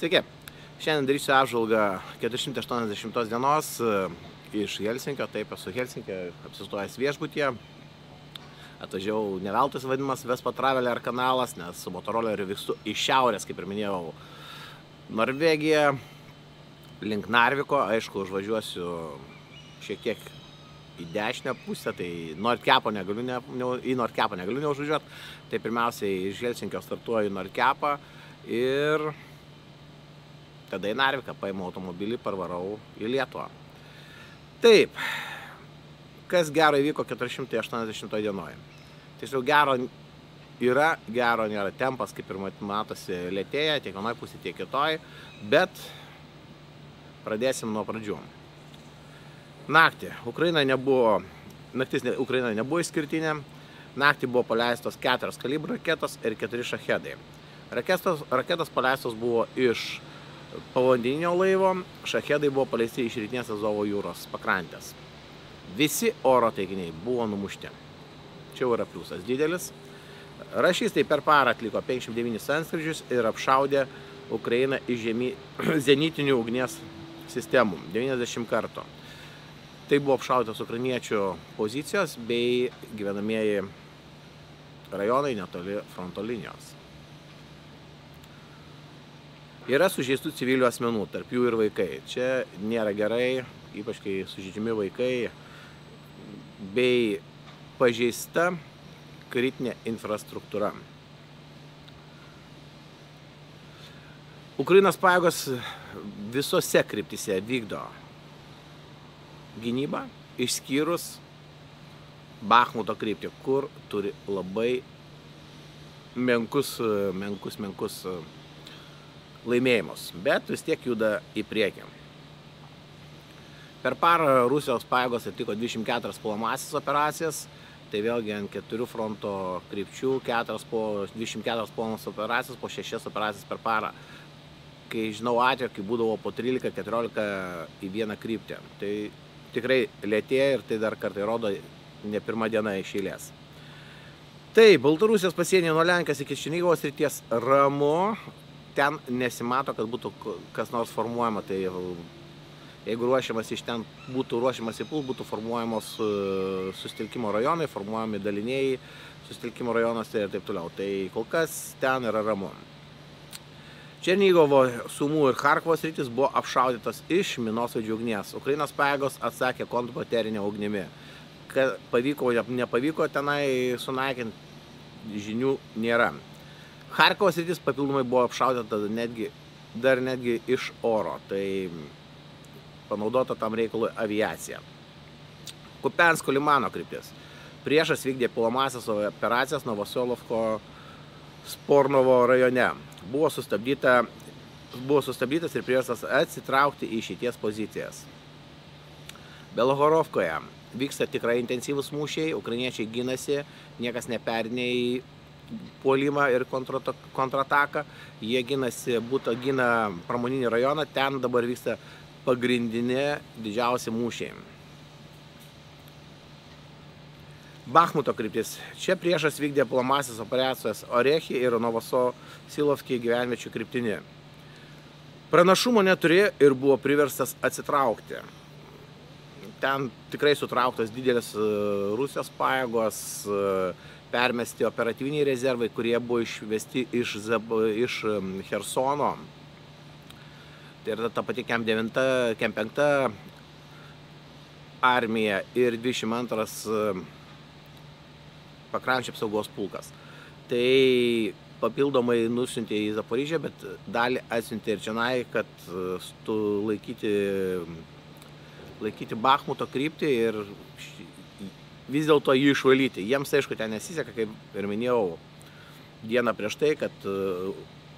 Sveiki, šiandien darysiu apžvalgą 480 dienos e, iš Helsinkio, taip esu Helsinkio, apsistojęs viešbutyje. Atvažiavau ne veltui vadinamas Vespa Traveler kanalas, nes su motoroleriu vykstu iš šiaurės, kaip ir minėjau, Norvegiją, link Narviko, aišku, užvažiuosiu šiek tiek į dešinę pusę, tai Nordkepo negaliu, ne, ne, į Nordkepą negaliu neužvažiuoti. Tai pirmiausiai iš Helsinkio startuoju į Nordkepą ir tada į Narviką paimu automobilį, parvarau į Lietuvą. Taip, kas gero įvyko 480 dienoje. Tiesiog gero yra, gero nėra tempas, kaip ir matosi, lėtėja tiek vienoj pusė, tiek kitoj, bet pradėsim nuo pradžių. Naktį Ukraina nebuvo, naktis ne, Ukraina nebuvo išskirtinė, naktį buvo paleistos keturios kalibrų raketos ir keturi šahedai. Raketos, raketos paleistos buvo iš povandeninio laivo, šahedai buvo paleisti iš rytinės Azovo jūros pakrantės. Visi oro taikiniai buvo numušti. Čia jau yra pliusas didelis. Rašystai per parą atliko 59 antskrydžius ir apšaudė Ukrainą iš žemy, zenitinių ugnies sistemų 90 kartų. Tai buvo apšaudytos ukrainiečių pozicijos bei gyvenamieji rajonai netoli fronto linijos. Yra sužeistų civilių asmenų, tarp jų ir vaikai. Čia nėra gerai, ypač kai sužeidžiami vaikai, bei pažeista kritinė infrastruktūra. Ukrainos pajėgos visose kryptise vykdo gynybą, išskyrus Bachmuto kryptį, kur turi labai menkus, menkus, menkus laimėjimus, bet vis tiek juda į priekį. Per parą Rusijos pajėgos atliko 24 puolamasis operacijas, tai vėlgi ant keturių fronto krypčių, 4 po 24 puolamas operacijas, po 6 operacijas per parą. Kai žinau atveju, kai būdavo po 13-14 į vieną kryptį. Tai tikrai lėtėja ir tai dar kartai rodo ne pirmą dieną iš eilės. Tai, Baltarusijos pasienyje nuo Lenkijos iki Činygos ryties ramu, ten nesimato, kad būtų kas nors formuojama, tai jeigu ruošiamas iš ten būtų ruošiamas į pul, būtų formuojamos e, sustelkimo rajonai, formuojami daliniai sustelkimo rajonuose ir taip toliau. Tai kol kas ten yra ramu. Černygovo, Sumų ir Harkovos rytis buvo apšaudytos iš minosvaidžių ugnies. Ukrainos pajėgos atsakė kontrbaterinę ugnimi. Kad pavyko, nepavyko tenai sunaikinti, žinių nėra. Harkovos rytis papildomai buvo apšaudyta netgi, dar netgi iš oro, tai panaudota tam reikalui aviacija. Kupensko limano kryptis. Priešas vykdė pilomasias operacijas Novosolovko Spornovo rajone buvo, sustabdyta, buvo sustabdytas ir priverstas atsitraukti į šities pozicijas. Belohorovkoje vyksta tikrai intensyvus mūšiai, ukrainiečiai ginasi, niekas neperinė į puolimą ir kontrataką, jie ginasi, būtų gina pramoninį rajoną, ten dabar vyksta pagrindinė didžiausia mūšiai. Bahmuto kryptis. Čia priešas vykdė plamasis operacijas Orechi ir Novoso Silovskiai gyvenviečių kryptinė. Pranašumo neturėjo ir buvo priverstas atsitraukti. Ten tikrai sutrauktas didelis e, Rusijos pajėgos, e, permesti operatyviniai rezervai, kurie buvo išvesti iš, iš Hersono. Tai yra ta pati KEM 9, KEM 5 armija ir 22 pakrančio apsaugos pulkas. Tai papildomai nusintė į Zaporižę, bet dalį atsiuntė ir čionai, kad tu laikyti, laikyti Bahmuto kryptį ir vis dėlto jį išvalyti. Jiems aišku ten nesiseka, kaip ir minėjau dieną prieš tai, kad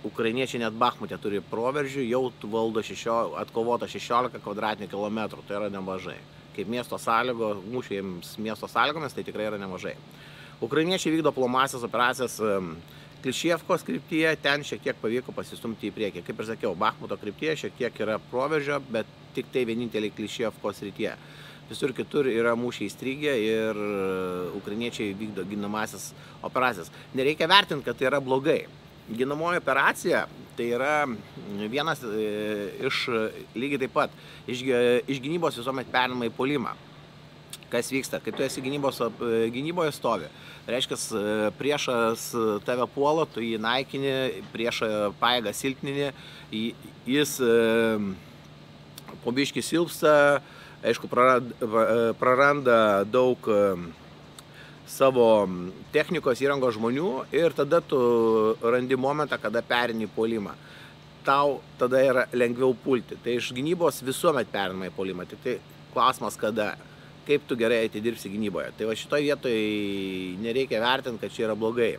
ukrainiečiai net Bahmutė turi proveržių, jau valdo šešio, atkovota 16 kvadratinių kilometrų, tai yra nemažai. Kaip miesto sąlygo, mūšiams miesto sąlygomis, tai tikrai yra nemažai. Ukrainiečiai vykdo plomasias operacijas Klišievkos kryptyje, ten šiek tiek pavyko pasistumti į priekį. Kaip ir sakiau, Bahmuto kryptyje šiek tiek yra proveržio, bet tik tai vieninteliai Klišievkos rytyje. Visur kitur yra mūšiai įstrigę ir ukrainiečiai vykdo ginamasias operacijas. Nereikia vertinti, kad tai yra blogai. ginamoji operacija tai yra vienas iš lygiai taip pat iš, iš gynybos visuomet perinama į polimą. Kas vyksta, kai tu esi gynybos, gynyboje stovi, reiškia, priešas tave puolo, tu jį naikini, priešą paėgą silpnini, jis pobiški silpsta, aišku, praranda daug savo technikos įrangos žmonių ir tada tu randi momentą, kada perini polimą. Tau tada yra lengviau pulti. Tai iš gynybos visuomet perinama į polimą. Tik tai klausimas, kada, kaip tu gerai atidirbsi gynyboje. Tai va šitoje vietoje nereikia vertinti, kad čia yra blogai.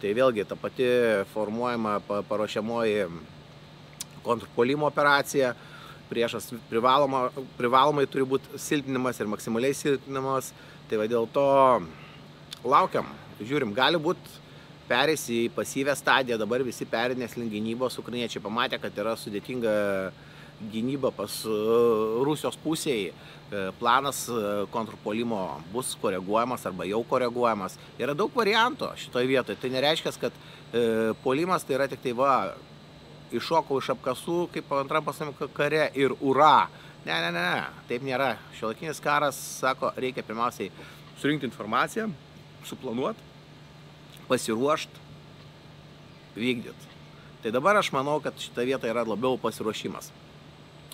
Tai vėlgi ta pati formuojama paruošiamoji kontrpolimo operacija, priešas privaloma, privalomai turi būti silpinimas ir maksimaliai silpinimas. Tai va dėl to laukiam, žiūrim, gali būti perės į pasyvę stadiją, dabar visi perinės link gynybos, ukrainiečiai pamatė, kad yra sudėtinga gynyba pas e, Rusijos pusėje, planas e, kontrpolimo bus koreguojamas arba jau koreguojamas. Yra daug variantų šitoje vietoje. Tai nereiškia, kad e, polimas tai yra tik tai va, iššokau iš apkasų, kaip antram pasaulio kare ir ura. Ne, ne, ne, taip nėra. Šiuolaikinis karas sako, reikia pirmiausiai surinkti informaciją, suplanuoti, pasiruošti, vykdyti. Tai dabar aš manau, kad šita vieta yra labiau pasiruošimas.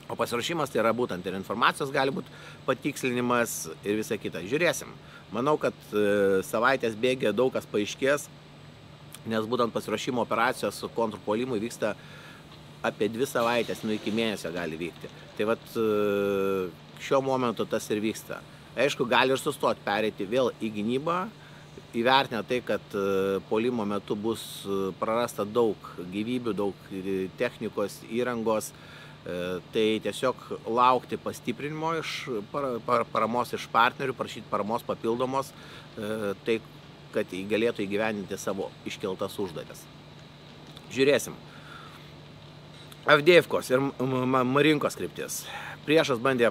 O pasiruošimas tai yra būtent ir informacijos gali būti patikslinimas ir visa kita. Žiūrėsim. Manau, kad e, savaitės bėgė daug kas paaiškės, nes būtent pasiruošimo operacijos su kontrpolimu vyksta apie dvi savaitės, nu iki mėnesio gali vykti. Tai vat e, šiuo momentu tas ir vyksta. Aišku, gali ir sustoti, pereiti vėl į gynybą, įvertinę tai, kad e, polimo metu bus e, prarasta daug gyvybių, daug technikos, įrangos, tai tiesiog laukti pastiprinimo iš paramos iš partnerių, prašyti paramos papildomos, tai kad galėtų įgyvendinti savo iškeltas užduotis. Žiūrėsim. Avdėjevkos ir Marinkos kryptis. Priešas bandė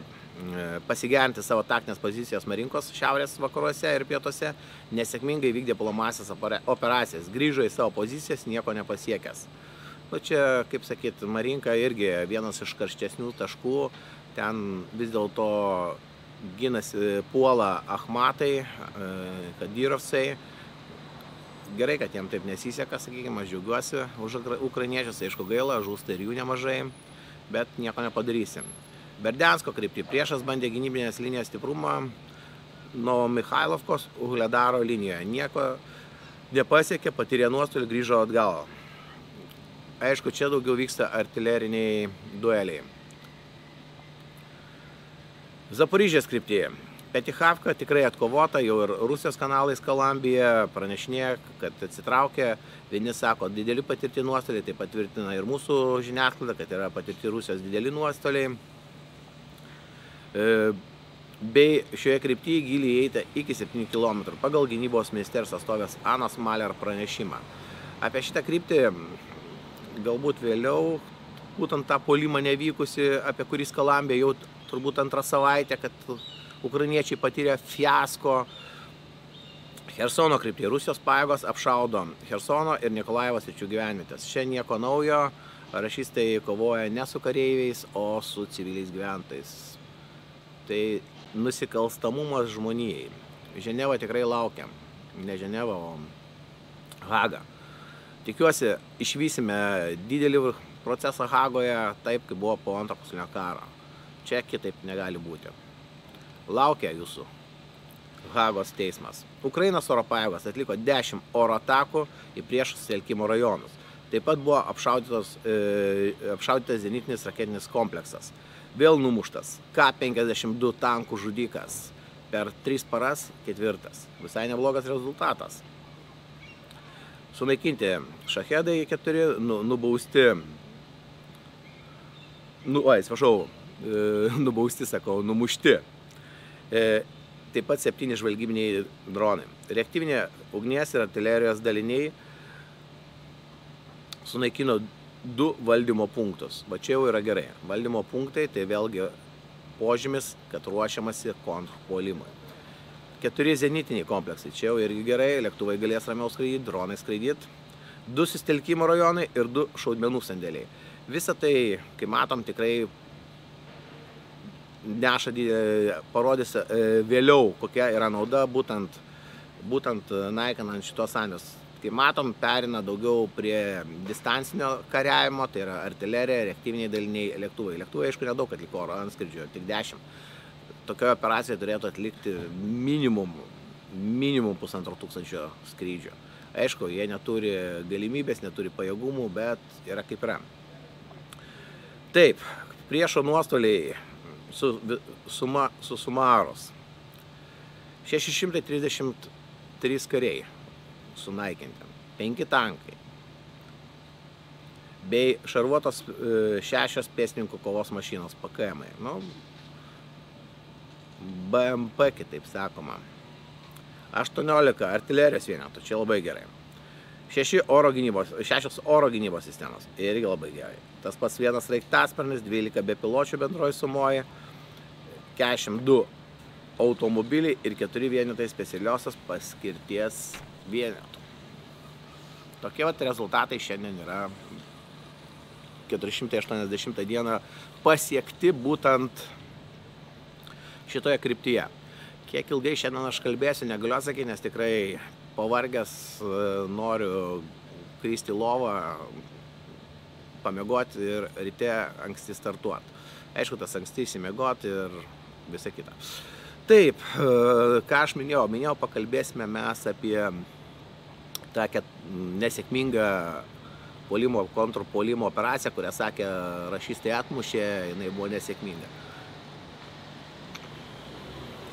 pasigerinti savo taktinės pozicijas Marinkos šiaurės vakaruose ir pietuose, nesėkmingai vykdė pulamasias operacijas, grįžo į savo pozicijas, nieko nepasiekęs. Nu, čia, kaip sakyt, Marinka irgi vienas iš karštesnių taškų, ten vis dėlto ginasi puola Ahmatai, e, Kadyrovsai. Gerai, kad jiem taip nesiseka, sakykime, aš džiaugiuosi už ukrainiečius, aišku gaila, žūsta ir jų nemažai, bet nieko nepadarysim. Berdensko kryptį. Priešas bandė gynybinės linijos stiprumą nuo Mikhailovkos Uhledaro linijoje. Nieko nepasiekė, patyrė nuostolį, grįžo atgal. Aišku, čia daugiau vyksta artileriniai dueliai. Zaporyžės kryptyje. Petihavka tikrai atkovota, jau ir Rusijos kanalais Kalambija pranešinė, kad atsitraukė. Vieni sako, dideli patirti nuostoliai, tai patvirtina ir mūsų žiniasklaida, kad yra patirti Rusijos dideli nuostoliai. E, bei šioje kryptyje giliai eita iki 7 km pagal gynybos ministerijos atstovės Anas Maler pranešimą. Apie šitą kryptį galbūt vėliau, būtent tą polimą nevykusi, apie kurį skalambė jau turbūt antrą savaitę, kad ukrainiečiai patyrė fiasko. Hersono kryptį Rusijos pajėgos apšaudo Hersono ir Nikolajevos ryčių gyvenvietės. Čia nieko naujo, rašystai kovoja ne su kareiviais, o su civiliais gyventojais tai nusikalstamumas žmonijai. Ženeva tikrai laukiam. Ne Ženeva, o Haga. Tikiuosi, išvysime didelį procesą Hagoje, taip kaip buvo po antro pasaulinio karo. Čia kitaip negali būti. Laukia jūsų Hagos teismas. Ukrainos oro pajėgos atliko 10 oro atakų į priešus selkimo rajonus. Taip pat buvo apšaudytas, e, apšaudytas zenitinis raketinis kompleksas vėl numuštas K-52 tankų žudikas. Per 3 paras ketvirtas. Visai neblogas rezultatas. Sunaikinti šahedai 4, nu, nubausti, nu, oi, atsiprašau, e, nubausti, sakau, numušti. E, taip pat septyni žvalgybiniai dronai. Reaktyvinė ugnies ir artilerijos daliniai sunaikino du valdymo punktus. Va čia jau yra gerai. Valdymo punktai tai vėlgi požymis, kad ruošiamasi kontrpuolimui. Keturi zenitiniai kompleksai. Čia jau irgi gerai, lėktuvai galės ramiau skraidyti, dronai skraidyti. du sustelkimo rajonai ir du šaudmenų sandėliai. Visą tai, kai matom, tikrai neša, parodys e, vėliau, kokia yra nauda būtent, būtent naikinant šitos sandės. Kai matom, perina daugiau prie distancinio kariavimo, tai yra artilerija, reaktyviniai daliniai, lėktuvai. Lėktuvai, aišku, nedaug atliko oro antskridžio, tik 10. Tokioje operacijoje turėtų atlikti minimum, minimum pusantro tūkstančio skrydžio. Aišku, jie neturi galimybės, neturi pajėgumų, bet yra kaip yra. Taip, priešo nuostoliai su, suma, susumaros. 633 kariai sunaikinti, 5 tankai, bei šarvuotos e, šešios pėstininkų kovos mašinos PKM. Nu, BMP kitaip sakoma. 18 artilerijos vienetų, čia labai gerai. 6 oro gynybos, 6 oro gynybos sistemos, irgi labai gerai. Tas pats vienas raiktasparnis, 12 bepiločių bendroji sumoji, 42 automobiliai ir 4 vienetai specialiosios paskirties vienetų. Tokie vat rezultatai šiandien yra 480 dieną pasiekti būtent šitoje kryptyje. Kiek ilgai šiandien aš kalbėsiu, negaliu atsakyti, nes tikrai pavargęs e, noriu kristi lovą, pamiegoti ir ryte anksti startuoti. Aišku, tas anksti įsimiegoti ir visa kita. Taip, e, ką aš minėjau, minėjau, pakalbėsime mes apie tą nesėkmingą polimo, kontrpolimo operaciją, kurią sakė rašystai atmušė, jinai buvo nesėkminga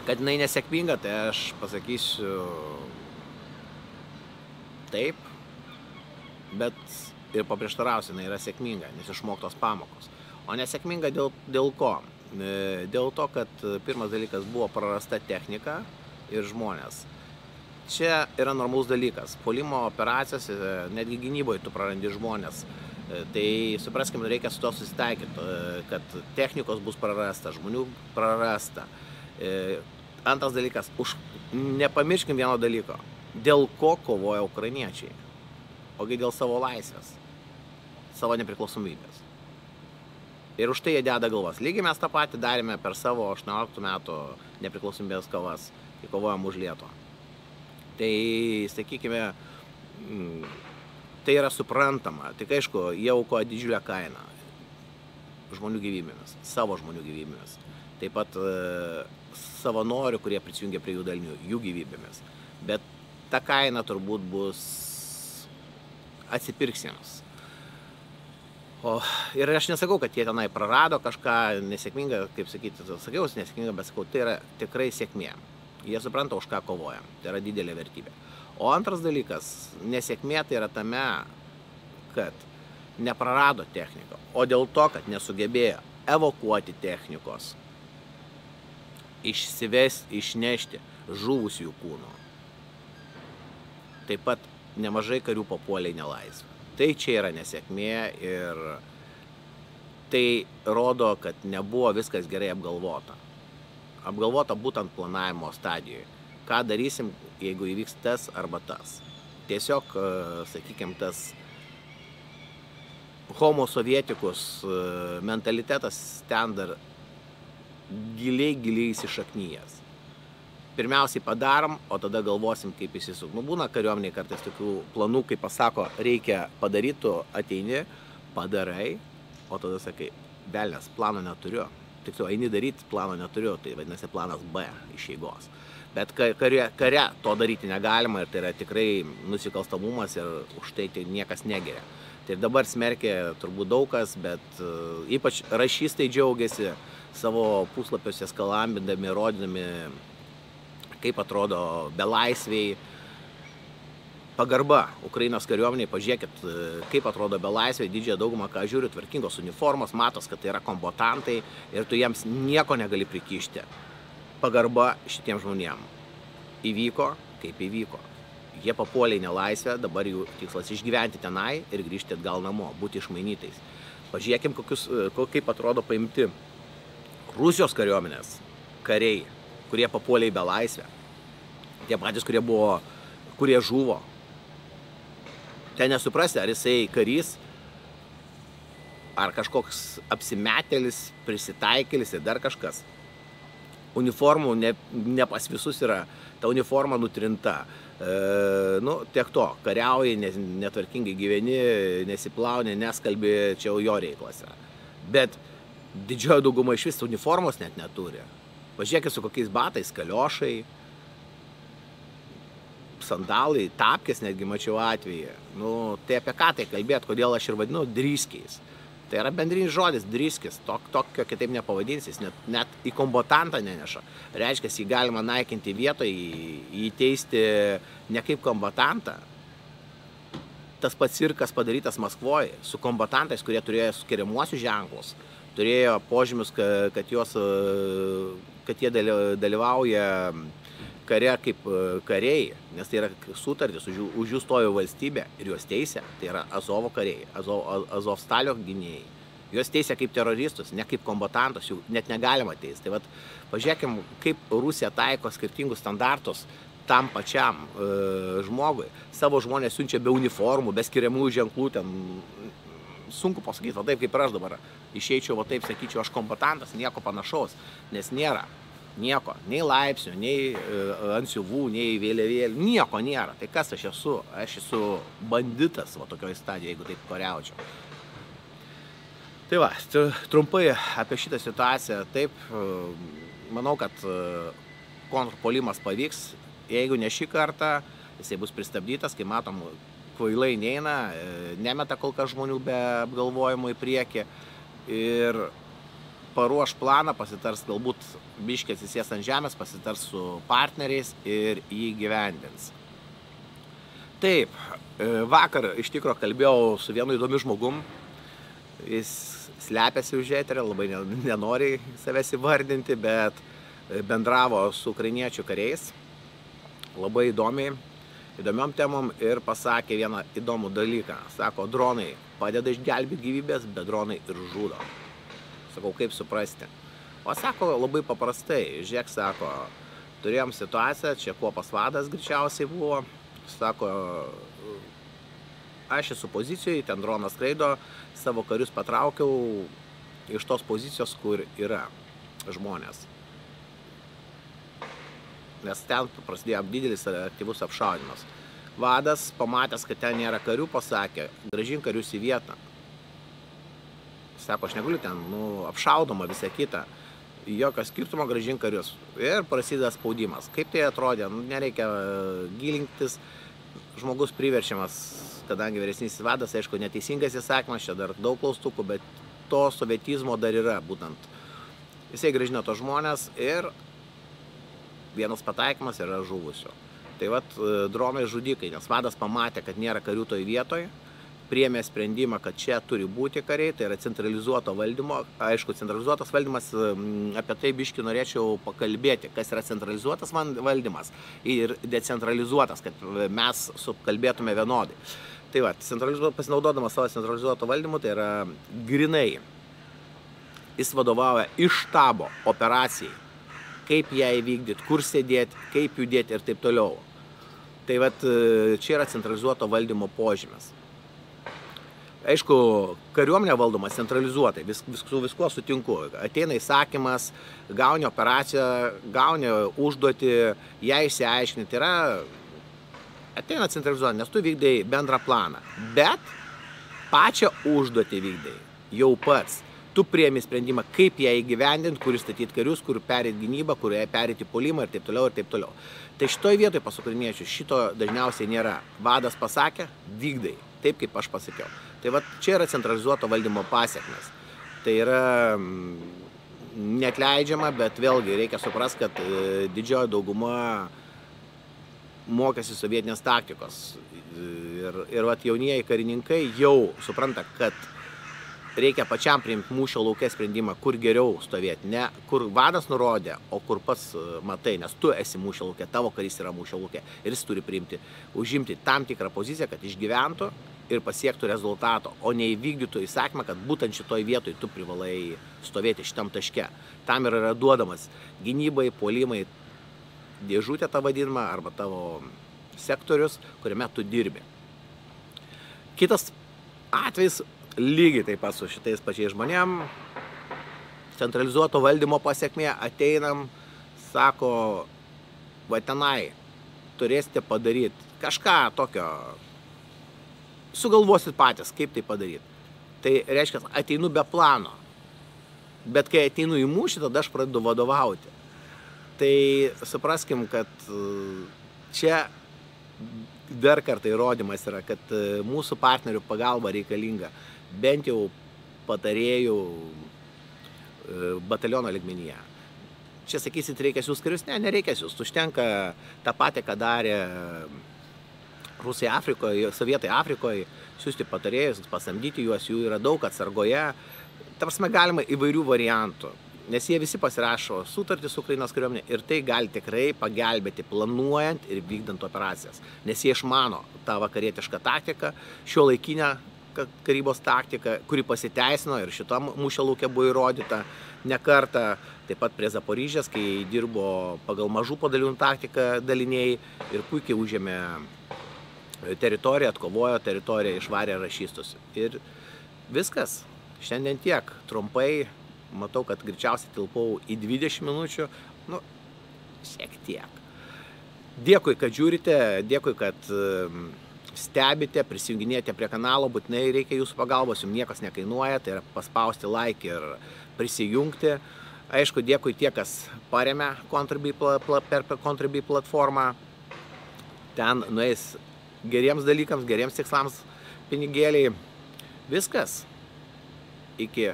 kad jinai nesėkminga, tai aš pasakysiu taip, bet ir paprieštarausiu, jinai yra sėkminga, nes išmoktos pamokos. O nesėkminga dėl, dėl ko? E, dėl to, kad pirmas dalykas buvo prarasta technika ir žmonės. Čia yra normalus dalykas. Polimo operacijose, netgi gynyboje tu prarandi žmonės. E, tai supraskim, reikia su to susitaikyti, e, kad technikos bus prarasta, žmonių prarasta. Antras dalykas, už, nepamirškim vieno dalyko. Dėl ko kovoja ukrainiečiai? Ogi dėl savo laisvės, savo nepriklausomybės. Ir už tai jie deda galvas. Lygiai mes tą patį darėme per savo 18 metų nepriklausomybės kovas, kai kovojom už Lietuvą. Tai, sakykime, tai yra suprantama. Tik aišku, jie aukoja didžiulę kainą žmonių gyvybėmis, savo žmonių gyvybėmis. Taip pat e, savanorių, kurie prisijungia prie jų dalinių, jų gyvybėmis. Bet ta kaina turbūt bus atsipirksiems. O, ir aš nesakau, kad jie tenai prarado kažką nesėkmingą, kaip sakyti, sakiau, nesėkmingą, bet sakau, tai yra tikrai sėkmė. Jie supranta, už ką kovoja. Tai yra didelė vertybė. O antras dalykas, nesėkmė tai yra tame, kad neprarado techniką, o dėl to, kad nesugebėjo evakuoti technikos, išsivesti, išnešti žuvusių kūnų. Taip pat nemažai karių papuolė į nelaisvę. Tai čia yra nesėkmė ir tai rodo, kad nebuvo viskas gerai apgalvota. Apgalvota būtent planavimo stadijoje. Ką darysim, jeigu įvyks tas arba tas. Tiesiog, e, sakykime, tas homo sovietikus e, mentalitetas ten dar giliai, giliai įsišaknyjas. Pirmiausiai padarom, o tada galvosim, kaip įsisuk. Nu, būna kariuomeniai kartais tokių planų, kaip pasako, reikia padaryti, tu ateini, padarai, o tada sakai, velnės, plano neturiu. Tiksliau, eini daryti, plano neturiu, tai vadinasi planas B iš eigos. Bet kare, kare to daryti negalima ir tai yra tikrai nusikalstamumas ir už tai tai niekas negeria. Tai dabar smerkia turbūt daug kas, bet uh, ypač rašystai džiaugiasi, savo puslapiuose skalambindami, rodydami, kaip atrodo belaisviai. Pagarba Ukrainos kariuomeniai, pažiūrėkit, kaip atrodo belaisviai, didžiąją daugumą, ką žiūri, tvarkingos uniformos, matos, kad tai yra kombatantai ir tu jiems nieko negali prikišti. Pagarba šitiem žmonėm. Įvyko, kaip įvyko. Jie papuolė į nelaisvę, dabar jų tikslas išgyventi tenai ir grįžti atgal namo, būti išmainytais. Pažiūrėkim, kokius, kaip atrodo paimti Rusijos kariuomenės kariai, kurie papuolė į belaisvę, tie patys, kurie buvo, kurie žuvo. Ten nesuprasti, ar jisai karys, ar kažkoks apsimetėlis, prisitaikėlis ir dar kažkas. Uniformų ne, ne pas visus yra, ta uniforma nutrinta. E, nu, tiek to, kariauji, netvarkingai gyveni, nesiplauni, neskalbi, čia jau jo reikalas yra. Bet didžioji dauguma iš vis uniformos net neturi. Pažiūrėkit su kokiais batais, kaliošai, sandalai, tapkės netgi mačiau atveju. Nu, tai apie ką tai kalbėt, kodėl aš ir vadinu dryskiais. Tai yra bendrinis žodis, dryskis, tok, tokio kitaip nepavadinsis, net, net į kombotantą neneša. Reiškia, jį galima naikinti vietoje, jį teisti ne kaip kombotantą. Tas pats cirkas padarytas Maskvoje su kombatantais, kurie turėjo skiriamuosius ženklus, turėjo požymius, kad, kad, jos, kad jie dalyvauja kare kaip e, kariai, nes tai yra sutartis, už jų, už jų stojo valstybė ir juos teisė, tai yra Azovo kariai, Azov, Azov stalio gynėjai. Juos teisė kaip teroristus, ne kaip kombatantus, jų net negalima teisti. Tai vad, pažiūrėkim, kaip Rusija taiko skirtingus standartus tam pačiam e, žmogui. Savo žmonės siunčia be uniformų, be skiriamų ženklų, ten sunku pasakyti, va taip kaip ir aš dabar išeičiau, va taip sakyčiau, aš kombatantas, nieko panašaus, nes nėra. Nieko, nei laipsnių, nei e, ant siuvų, nei vėliavėlių, nieko nėra. Tai kas aš esu? Aš esu banditas, va tokioj stadijoje, jeigu taip kariaučiau. Tai va, trumpai apie šitą situaciją. Taip, e, manau, kad e, kontrpolimas pavyks. Jeigu ne šį kartą, jisai bus pristabdytas, kai matom, kvailai neina, nemeta kol kas žmonių be apgalvojimų į priekį. Ir paruoš planą, pasitars galbūt biškės įsės ant žemės, pasitars su partneriais ir jį gyvendins. Taip, e, vakar iš tikrųjų kalbėjau su vienu įdomiu žmogum, jis slepiasi už eterį, labai nenori savęs įvardinti, bet e, bendravo su ukrainiečių kariais, labai įdomiai, įdomiom temom ir pasakė vieną įdomų dalyką. Sako, dronai padeda išgelbėti gyvybės, bet dronai ir žudo. Sakau, kaip suprasti. O sako labai paprastai, žiūrėk, sako, turėjom situaciją, čia kuopas vadas greičiausiai buvo, sako, aš esu pozicijoje, ten dronas skraido, savo karius patraukiau iš tos pozicijos, kur yra žmonės. Nes ten prasidėjo didelis aktyvus apšaudimas. Vadas, pamatęs, kad ten nėra karių, pasakė, gražink karius į vietą. Sako, aš negaliu ten, nu, apšaudoma visą kitą. Jokio skirtumo gražink karius. Ir prasideda spaudimas. Kaip tai atrodė, nu, nereikia e, gilintis. Žmogus priverčiamas, kadangi vyresnysis vadas, aišku, neteisingas įsakymas, čia dar daug klaustukų, bet to sovietizmo dar yra būtent. Jisai gražino tos žmonės ir vienas pataikymas yra žuvusių. Tai vad e, dronai žudikai, nes vadas pamatė, kad nėra karių toj vietoje priėmė sprendimą, kad čia turi būti kariai, tai yra centralizuoto valdymo. Aišku, centralizuotas valdymas, apie tai biški norėčiau pakalbėti, kas yra centralizuotas valdymas ir decentralizuotas, kad mes sukalbėtume vienodai. Tai va, pasinaudodamas savo centralizuoto valdymu, tai yra grinai. Jis vadovauja iš štabo operacijai, kaip ją įvykdyti, kur sėdėti, kaip judėti ir taip toliau. Tai va, čia yra centralizuoto valdymo požymis. Aišku, kariuomenė valdoma centralizuotai, vis, vis, su viskuo sutinku. Ateina įsakymas, gauni operaciją, gauni užduoti, ją išsiaiškinti. Tai yra, ateina centralizuotai, nes tu vykdai bendrą planą. Bet pačią užduotį vykdai jau pats. Tu priemi sprendimą, kaip ją įgyvendinti, kur statyti karius, kur perėti gynybą, kur perėti polimą ir taip toliau ir taip toliau. Tai šitoje vietoje pas ukrainiečius šito dažniausiai nėra. Vadas pasakė, vykdai, taip kaip aš pasakiau. Tai va čia yra centralizuoto valdymo pasiekmes. Tai yra mm, netleidžiama, bet vėlgi reikia suprasti, kad e, didžioji dauguma mokėsi sovietinės taktikos. Ir, ir vat, jaunieji karininkai jau supranta, kad reikia pačiam priimti mūšio laukia sprendimą, kur geriau stovėti. Ne kur vadas nurodė, o kur pats e, matai, nes tu esi mūšio laukia, tavo karys yra mūšio laukia. Ir jis turi priimti, užimti tam tikrą poziciją, kad išgyventų ir pasiektų rezultato, o neįvykdytų įsakymą, kad būtent šitoj vietoj tu privalai stovėti šitam taške. Tam yra duodamas gynybai, polimai, dėžutė tą vadinamą arba tavo sektorius, kuriame tu dirbi. Kitas atvejs lygiai taip pat su šitais pačiais žmonėm, centralizuoto valdymo pasiekmė ateinam, sako, va tenai turėsite padaryti kažką tokio, sugalvosit patys, kaip tai padaryti. Tai reiškia, ateinu be plano. Bet kai ateinu į mūšį, tada aš pradedu vadovauti. Tai supraskim, kad e, čia dar kartą įrodymas yra, kad e, mūsų partnerių pagalba reikalinga bent jau patarėjų e, bataliono ligmenyje. Čia sakysit, reikia siūsti karius? Ne, nereikia siūsti. Užtenka tą patį, ką darė Rusija Afrikoje, Sovietai Afrikoje, siūsti patarėjus, pasamdyti juos, jų yra daug atsargoje. Ta prasme, galima įvairių variantų, nes jie visi pasirašo sutartį su Ukrainos kariuomenė ir tai gali tikrai pagelbėti planuojant ir vykdant operacijas, nes jie išmano tą vakarietišką taktiką, šio laikinę karybos taktiką, kuri pasiteisino ir šitam mūšio laukia buvo įrodyta ne kartą, taip pat prie Zaporyžės, kai dirbo pagal mažų padalinių taktiką daliniai ir puikiai užėmė teritoriją, atkovojo teritoriją, išvarė rašystus. Ir viskas. Šiandien tiek. Trumpai, matau, kad greičiausiai tilpau į 20 minučių. Nu, šiek tiek. Dėkui, kad žiūrite, dėkui, kad um, stebite, prisijunginėte prie kanalo, būtinai reikia jūsų pagalbos, jums niekas nekainuoja, tai yra paspausti like ir prisijungti. Aišku, dėkui tie, kas paremė per Contribui platformą. Ten nueis geriems dalykams, geriems tikslams pinigėliai. Viskas. Iki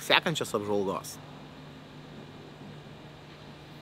sekančios apžvalgos.